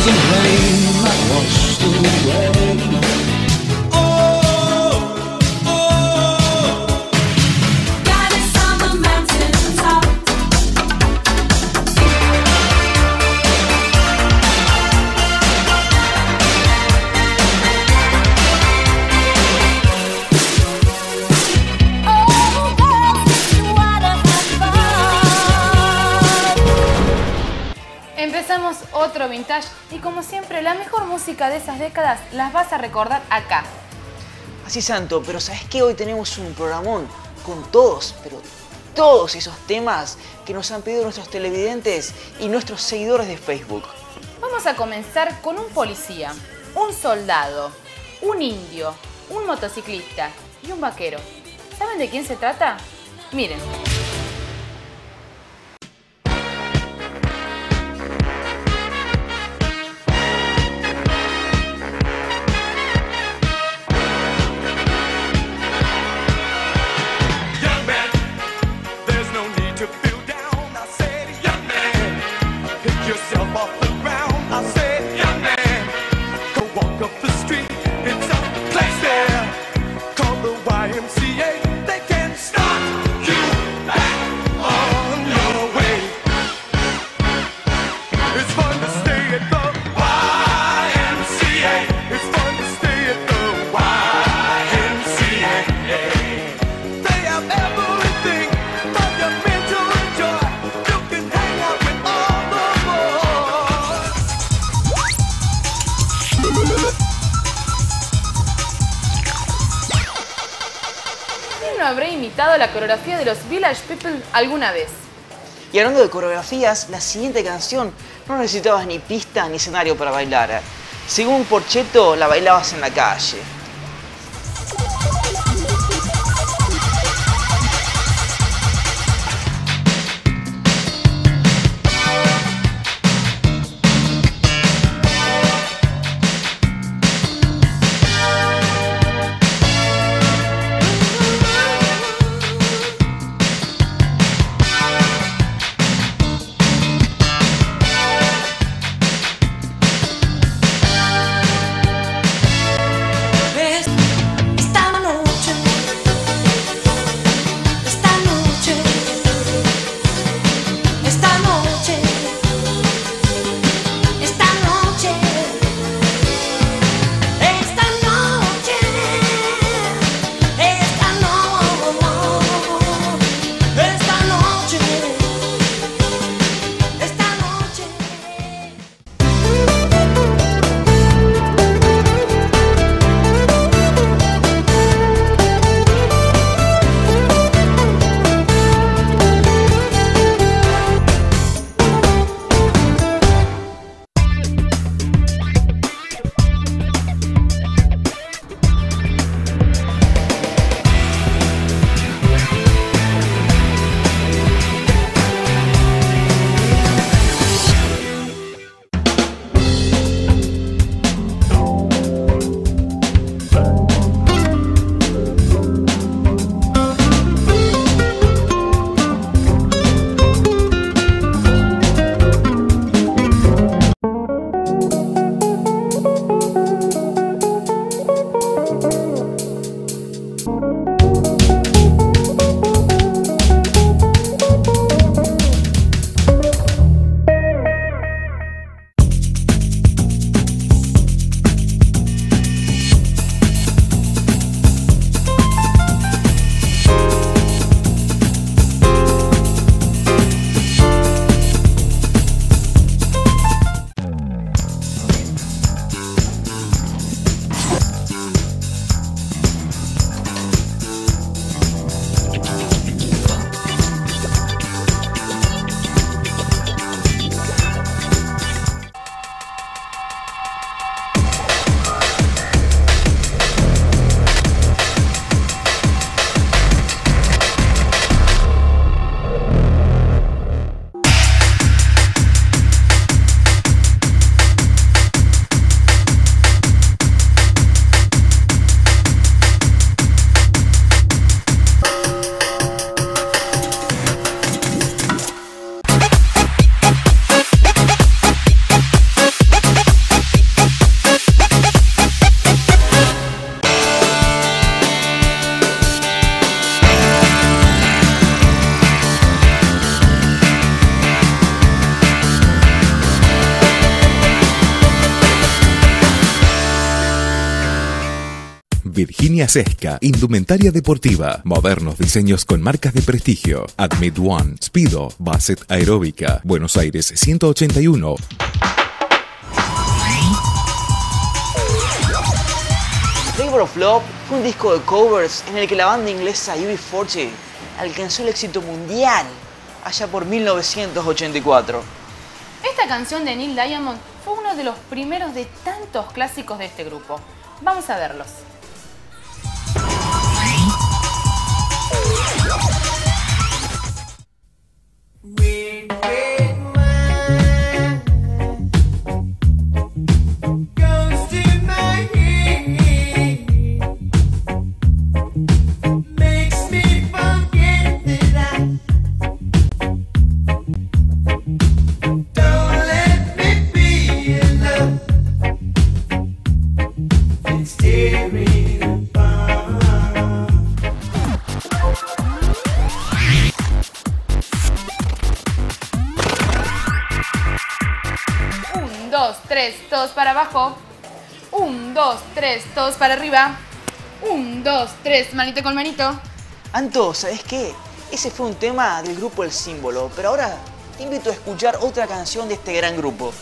wasn't rain that washed away. Empezamos otro vintage y como siempre la mejor música de esas décadas las vas a recordar acá. Así santo, pero ¿sabes qué? Hoy tenemos un programón con todos, pero todos esos temas que nos han pedido nuestros televidentes y nuestros seguidores de Facebook. Vamos a comenzar con un policía, un soldado, un indio, un motociclista y un vaquero. ¿Saben de quién se trata? Miren. See no habrá imitado la coreografía de los Village People alguna vez? Y hablando de coreografías, la siguiente canción no necesitabas ni pista ni escenario para bailar. Según Porcheto, la bailabas en la calle. Virginia Sesca, indumentaria deportiva, modernos diseños con marcas de prestigio. Admit One, Speedo, Basset Aeróbica, Buenos Aires 181. Flavor of Love fue un disco de covers en el que la banda inglesa UB40 alcanzó el éxito mundial allá por 1984. Esta canción de Neil Diamond fue uno de los primeros de tantos clásicos de este grupo. Vamos a verlos. Wait, wait. 3, 2 para abajo. 1, 2, 3, 2 para arriba. 1, 2, 3, manito con manito. Anto, ¿sabes qué? Ese fue un tema del grupo El Símbolo, pero ahora te invito a escuchar otra canción de este gran grupo.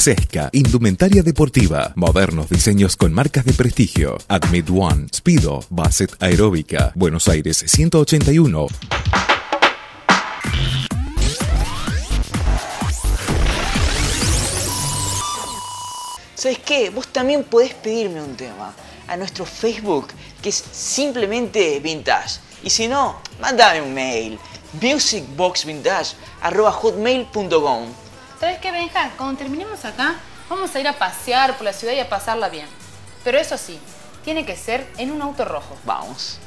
Sesca, indumentaria deportiva, modernos diseños con marcas de prestigio. Admit One, Speedo, Basset Aeróbica, Buenos Aires 181. ¿Sabes qué? Vos también podés pedirme un tema a nuestro Facebook, que es simplemente Vintage. Y si no, mándame un mail, musicboxvintage.hotmail.com. ¿Sabes qué, Benja? Cuando terminemos acá, vamos a ir a pasear por la ciudad y a pasarla bien. Pero eso sí, tiene que ser en un auto rojo. Vamos.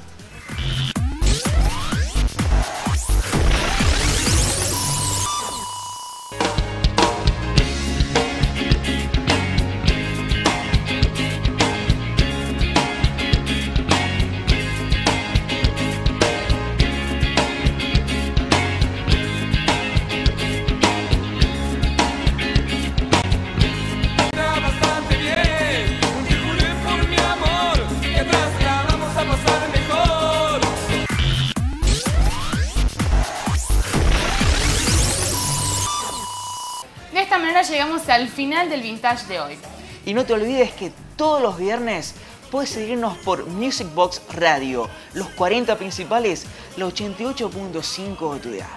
Llegamos al final del vintage de hoy. Y no te olvides que todos los viernes puedes seguirnos por Music Box Radio, los 40 principales, la 88.5 de tu dial.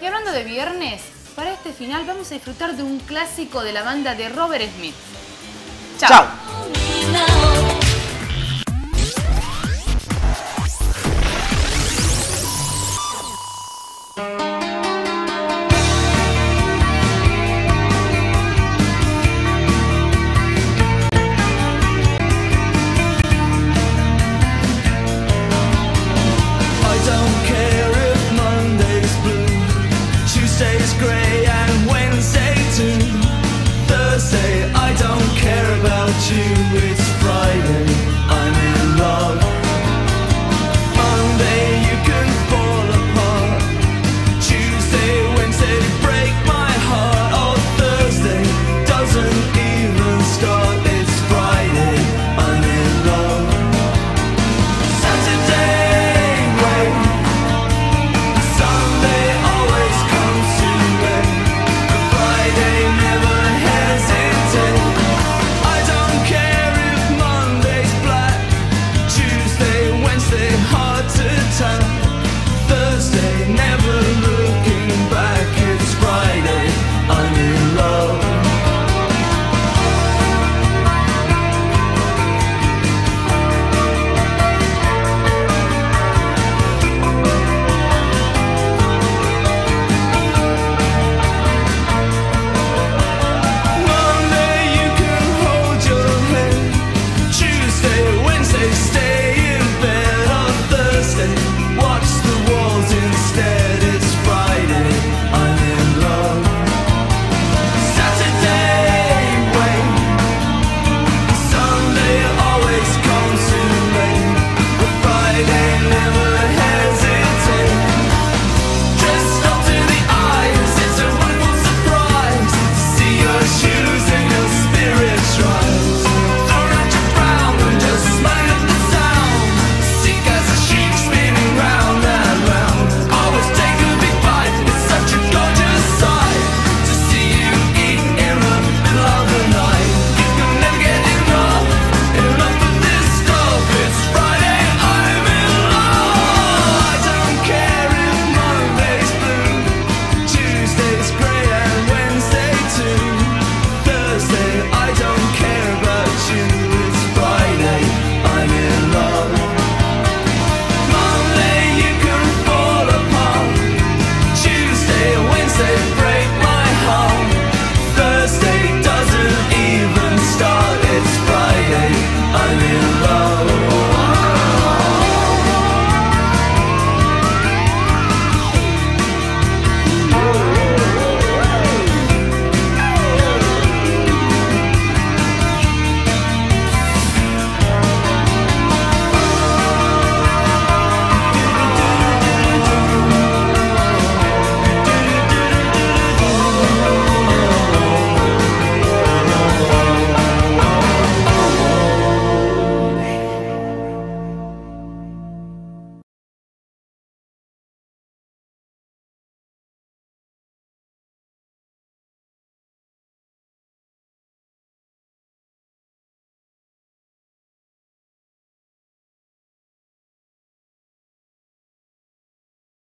Y hablando de viernes, para este final vamos a disfrutar de un clásico de la banda de Robert Smith. Chao. ¡Chao!